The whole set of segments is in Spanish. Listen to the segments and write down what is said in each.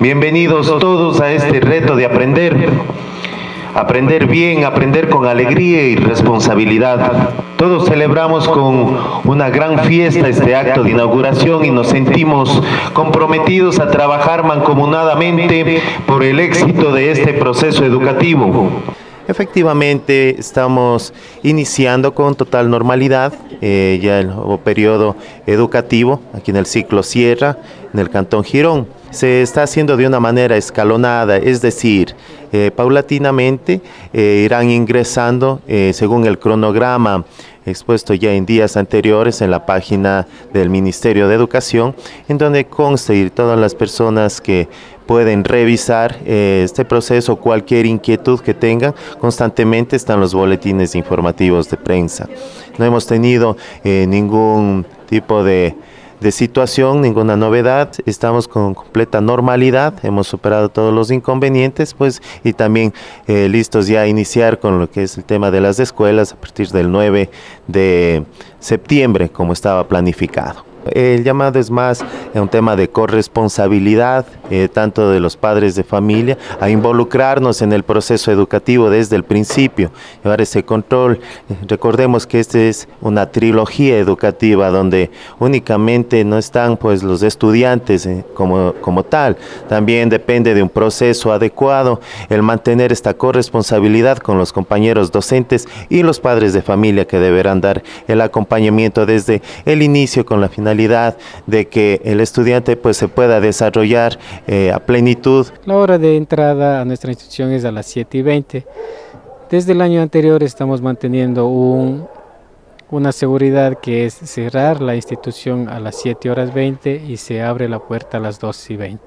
Bienvenidos todos a este reto de aprender. Aprender bien, aprender con alegría y responsabilidad. Todos celebramos con una gran fiesta este acto de inauguración y nos sentimos comprometidos a trabajar mancomunadamente por el éxito de este proceso educativo. Efectivamente, estamos iniciando con total normalidad eh, ya el nuevo periodo educativo aquí en el ciclo Sierra, en el Cantón Girón. Se está haciendo de una manera escalonada, es decir, eh, paulatinamente eh, irán ingresando según el cronograma expuesto ya en días anteriores en la página del Ministerio de Educación, en donde consta ir todas las personas que pueden revisar eh, este proceso, cualquier inquietud que tengan, constantemente están los boletines informativos de prensa. No hemos tenido eh, ningún tipo de, situación, ninguna novedad, estamos con completa normalidad, hemos superado todos los inconvenientes, pues, y también eh, listos ya a iniciar con lo que es el tema de las escuelas a partir del 9 de septiembre, como estaba planificado. El llamado es más un tema de corresponsabilidad, eh, tanto de los padres de familia, a involucrarnos en el proceso educativo desde el principio, llevar ese control. Recordemos que esta es una trilogía educativa donde únicamente no están pues los estudiantes eh, como, como tal, también depende de un proceso adecuado el mantener esta corresponsabilidad con los compañeros docentes y los padres de familia que deberán dar el acompañamiento desde el inicio con la finalidad de que el estudiante pues se pueda desarrollar eh, a plenitud. La hora de entrada a nuestra institución es a las 7 y 20. Desde el año anterior estamos manteniendo un, una seguridad que es cerrar la institución a las 7 horas 20 y se abre la puerta a las 2 y 20.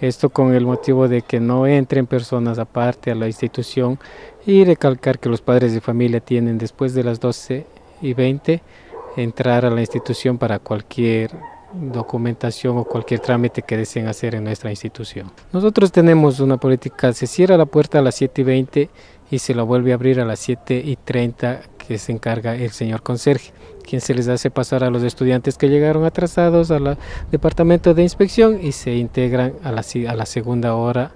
Esto con el motivo de que no entren personas aparte a la institución y recalcar que los padres de familia tienen después de las 12 y 20 entrar a la institución para cualquier documentación o cualquier trámite que deseen hacer en nuestra institución. Nosotros tenemos una política, se cierra la puerta a las 7 y 20 y se la vuelve a abrir a las 7 y 30 que se encarga el señor conserje, quien se les hace pasar a los estudiantes que llegaron atrasados al departamento de inspección y se integran a la, a la segunda hora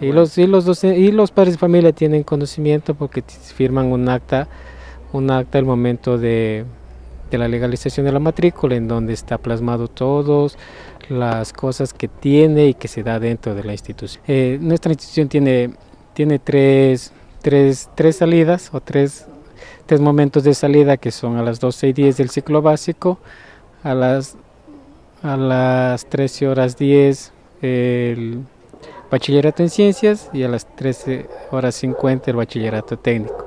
y los, y, los y los padres de familia tienen conocimiento porque firman un acta un acta al momento de, la legalización de la matrícula en donde está plasmado todas las cosas que tiene y que se da dentro de la institución. Eh, nuestra institución tiene, tiene tres, tres, tres salidas o tres, tres momentos de salida que son a las 12 y 10 del ciclo básico, a las, a las 13 horas 10 el bachillerato en ciencias y a las 13 horas 50 el bachillerato técnico